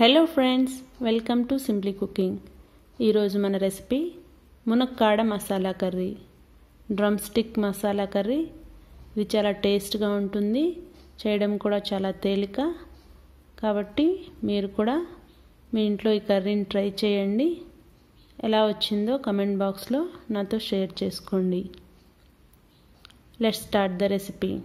Hello friends welcome to simply cooking ఈరోజు మన recipe మునక్కాడ masala curry. Drumstick masala curry. ఇది చాలా టేస్ట్గా ఉంటుంది. చేయడం కూడా చాలా తేలిక. కాబట్టి మీరు కూడా మీ ఇంట్లో ఈ కర్రీని ట్రై చేయండి. ఎలా వచ్చిందో కమెంట్ బాక్స్లో నాతో షేర్ చేసుకోండి. లెట్ స్టార్ట్ ద రెసిపీ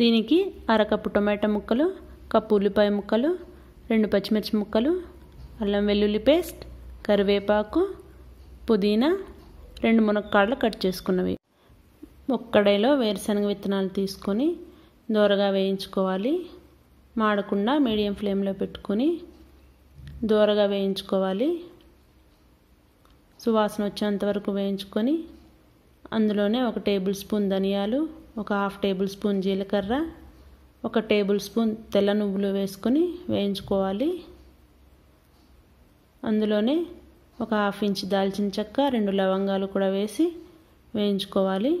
దీనికి అరకప్పు టొమాటో ముక్కలు కప్పు ఉల్లిపాయ ముక్కలు రెండు పచ్చిమిర్చి ముక్కలు అల్లం వెల్లుల్లి పేస్ట్ కరివేపాకు పుదీనా రెండు మునక్కాడలు కట్ చేసుకున్నవి. ఒక్కడైలో వేరుశనగ విత్తనాలు తీసుకొని దోరగా వేయించుకోవాలి. మాడకుండా మీడియం ఫ్లేమ్లో పెట్టుకొని దోరగా వేయించుకోవాలి. సువాసన వచ్చేంత వరకు వేయించుకొని అందులోనే ఒక టేబుల్ స్పూన్ ధనియాలు ఒక హాఫ్ టేబుల్ స్పూన్ జీలకర్ర ఒక టేబుల్ స్పూన్ తెల్ల నువ్వులు వేసుకొని వేయించుకోవాలి. అందులోనే ఒక హాఫ్ ఇంచ్ దాల్చిన చెక్క రెండు లవంగాలు కూడా వేసి వేయించుకోవాలి.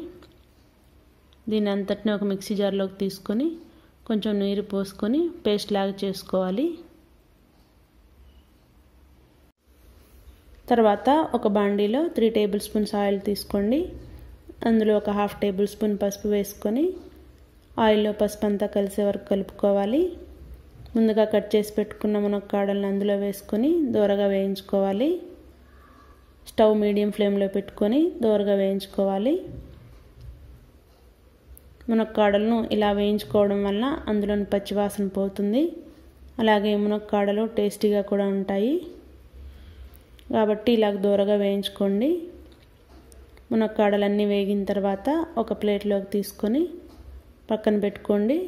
దీని అంతటిని ఒక మిక్సీ జార్లోకి తీసుకొని కొంచెం నీరు పోసుకొని పేస్ట్ లాగా చేసుకోవాలి. తర్వాత ఒక బాండీలో త్రీ టేబుల్ స్పూన్స్ ఆయిల్ తీసుకోండి. అందులో ఒక హాఫ్ టేబుల్ స్పూన్ పసుపు వేసుకొని ఆయిల్లో పసుపు అంతా కలిసే వరకు కలుపుకోవాలి. ముందుగా కట్ చేసి పెట్టుకున్న మునక్కాడలను అందులో వేసుకొని దూరగా వేయించుకోవాలి. స్టవ్ మీడియం ఫ్లేమ్లో పెట్టుకొని దూరగా వేయించుకోవాలి. మునక్కాడలను ఇలా వేయించుకోవడం వల్ల అందులోని పచ్చివాసన పోతుంది. అలాగే మునక్కాడలు టేస్టీగా కూడా ఉంటాయి. కాబట్టి ఇలా దూరగా వేయించుకోండి. మునక్కాడలన్నీ వేగిన తర్వాత ఒక ప్లేట్లోకి తీసుకొని పక్కన పెట్టుకోండి.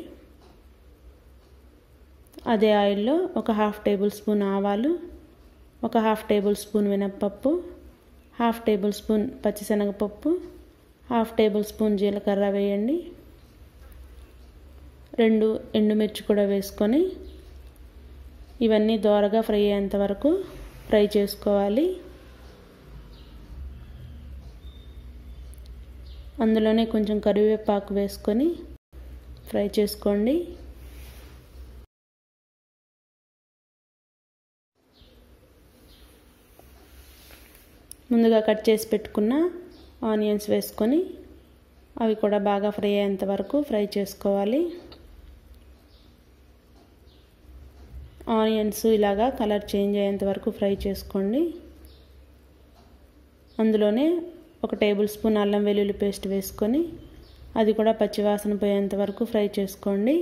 అదే ఆయిల్లో ఒక హాఫ్ టేబుల్ స్పూన్ ఆవాలు ఒక హాఫ్ టేబుల్ స్పూన్ మినప్పప్పు హాఫ్ టేబుల్ స్పూన్ పచ్చిశనగపప్పు హాఫ్ టేబుల్ స్పూన్ జీలకర్ర వేయండి. రెండు ఎండుమిర్చి కూడా వేసుకొని ఇవన్నీ దోరగా ఫ్రై అయ్యేంత వరకు ఫ్రై చేసుకోవాలి. అందులోనే కొంచెం కరివేపాకు వేసుకొని ఫ్రై చేసుకోండి. ముందుగా కట్ చేసి పెట్టుకున్న ఆనియన్స్ వేసుకొని అవి కూడా బాగా ఫ్రై అయ్యేంత వరకు ఫ్రై చేసుకోవాలి. ఆనియన్స్ ఇలాగా కలర్ చేంజ్ అయ్యేంత వరకు ఫ్రై చేసుకోండి. అందులోనే ఒక టేబుల్ స్పూన్ అల్లం వెల్లుల్లి పేస్ట్ వేసుకొని అది కూడా పచ్చివాసన పోయేంత వరకు ఫ్రై చేసుకోండి.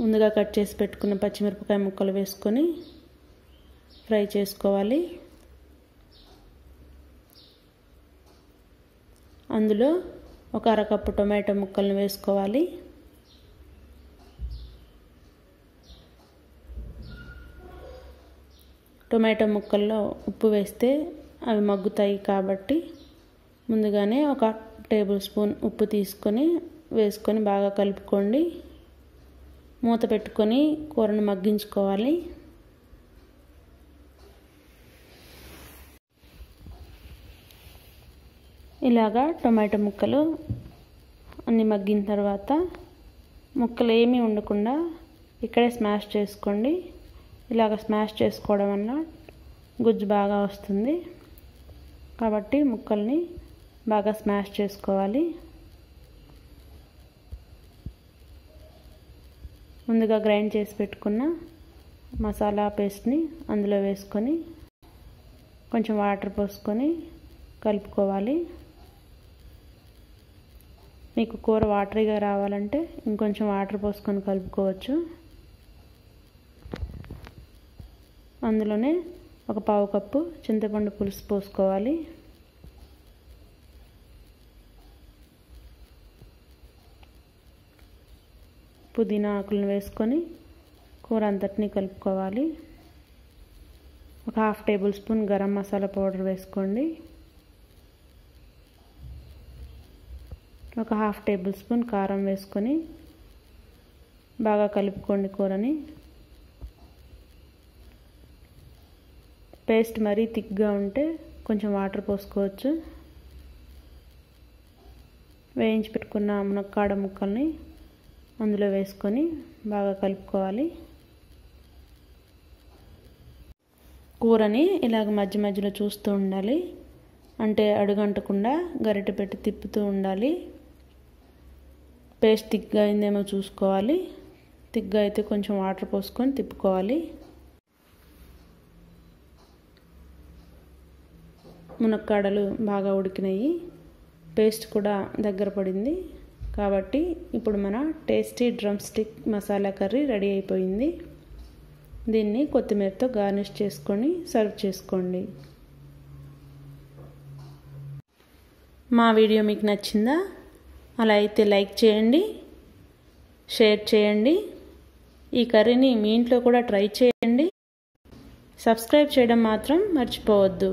ముందుగా కట్ చేసి పెట్టుకున్న పచ్చిమిరపకాయ ముక్కలు వేసుకొని ఫ్రై చేసుకోవాలి. అందులో ఒక అరకప్పు టొమాటో ముక్కలను వేసుకోవాలి. టొమాటో ముక్కల్లో ఉప్పు వేస్తే అవి మగ్గుతాయి కాబట్టి ముందుగానే ఒక టేబుల్ స్పూన్ ఉప్పు తీసుకొని వేసుకొని బాగా కలుపుకోండి. మూత పెట్టుకొని కూరను మగ్గించుకోవాలి. ఇలాగా టొమాటో ముక్కలు అన్ని మగ్గిన తర్వాత ముక్కలు ఏమీ ఉండకుండా ఇక్కడే స్మాష్ చేసుకోండి. ఇలాగ స్మాష్ చేసుకోవడం వల్ల గుజ్జు బాగా వస్తుంది. కాబట్టి ముక్కల్ని బాగా స్మాష్ చేసుకోవాలి. ముందుగా గ్రైండ్ చేసి పెట్టుకున్న మసాలా పేస్ట్ని అందులో వేసుకొని కొంచెం వాటర్ పోసుకొని కలుపుకోవాలి. మీకు కూర వాటరీగా రావాలంటే ఇంకొంచెం వాటర్ పోసుకొని కలుపుకోవచ్చు. అందులోనే ఒక పావు కప్పు చింతపండు పులుసు పోసుకోవాలి. పుదీనా ఆకులను వేసుకొని కూర అంతటినీ కలుపుకోవాలి. ఒక half tablespoon garam masala powder వేసుకోండి. ఒక హాఫ్ టేబుల్ స్పూన్ కారం వేసుకొని బాగా కలుపుకోండి కూరని. పేస్ట్ మరీ థిక్గా ఉంటే కొంచెం వాటర్ పోసుకోవచ్చు. వేయించి పెట్టుకున్న మునక్కాడ ముక్కల్ని అందులో వేసుకొని బాగా కలుపుకోవాలి. కూరని ఇలాగ మధ్య మధ్యలో చూస్తూ ఉండాలి. అంటే అడుగంటకుండా గరిటె పెట్టి తిప్పుతూ ఉండాలి. పేస్ట్ థిక్గా అయిందేమో చూసుకోవాలి. థిక్గా అయితే కొంచెం వాటర్ పోసుకొని తిప్పుకోవాలి. మునక్కాడలు బాగా ఉడికినాయి. పేస్ట్ కూడా దగ్గర పడింది. కాబట్టి ఇప్పుడు మన tasty drumstick masala curry ready అయిపోయింది. దీన్ని కొత్తిమీరతో గార్నిష్ చేసుకొని సర్వ్ చేసుకోండి. మా వీడియో మీకు నచ్చిందా? అలా అయితే లైక్ చేయండి షేర్ చేయండి. ఈ కర్రీని మీ ఇంట్లో కూడా ట్రై చేయండి. సబ్స్క్రైబ్ చేయడం మాత్రం మర్చిపోవద్దు.